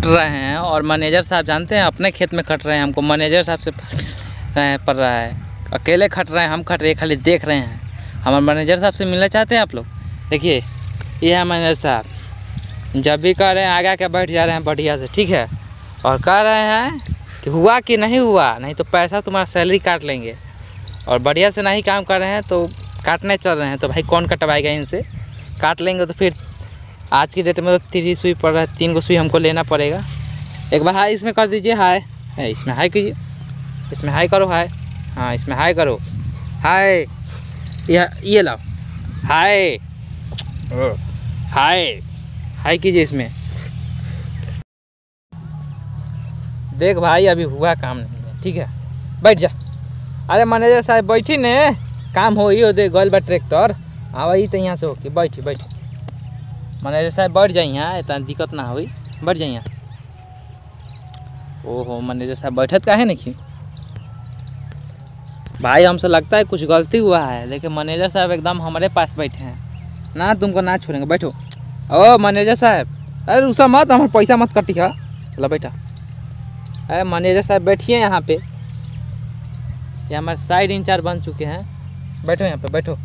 खट रहे हैं और मैनेजर साहब जानते हैं अपने खेत में खट रहे हैं, हमको मैनेजर साहब से पड़ रहा है। अकेले खट रहे हैं, हम खट रहे खाली देख रहे हैं। हमारे मैनेजर साहब से मिलना चाहते हैं आप लोग? देखिए, ये है मैनेजर साहब। जब भी कह रहे हैं, आगे के बैठ जा रहे हैं, बढ़िया से, ठीक है? और कह रहे हैं कि हुआ कि नहीं हुआ? नहीं तो पैसा तुम्हारा सैलरी काट लेंगे। और बढ़िया से नहीं काम कर रहे हैं तो काटने चल रहे हैं। तो भाई कौन कटवाएगा इनसे? काट लेंगे तो फिर आज की डेट में तो तीन सुई पड़ रहा है तीन को सुई हमको लेना पड़ेगा। एक बार हाई इसमें कर दीजिए हाय। इसमें हाई कीजिए। इसमें हाई करो हाय। हाँ इसमें हाई करो। हाय। ये ये लाओ। हाय। हाय। हाय कीजिए इसमें। देख भाई अभी हुआ काम नहीं है ठीक है? बैठ जा। अरे मैनेजर साहब बैठी ने। काम हो ही हो दे गल बा ट्रैक्टर आवा ही तो यहाँ से होके बैठी बैठी। मैनेजर साहब बैठ जाइए इतना दिक्कत ना हुई बैठ जाइए ओहो मैनेजर साहब बैठत काहे नहीं भाई हमसे लगता है कुछ गलती हुआ है लेकिन मैनेजर साहब एकदम हमारे पास बैठे हैं ना तुमको ना छोड़ेंगे बैठो ओ मैनेजर साहब अरे रुसा मत हमारे पैसा मत कटी है चलो बैठा अरे मैनेजर साहब बैठिए यहाँ पे ये हमारे साइड इंचार्ज बन चुके हैं बैठो यहाँ पे बैठो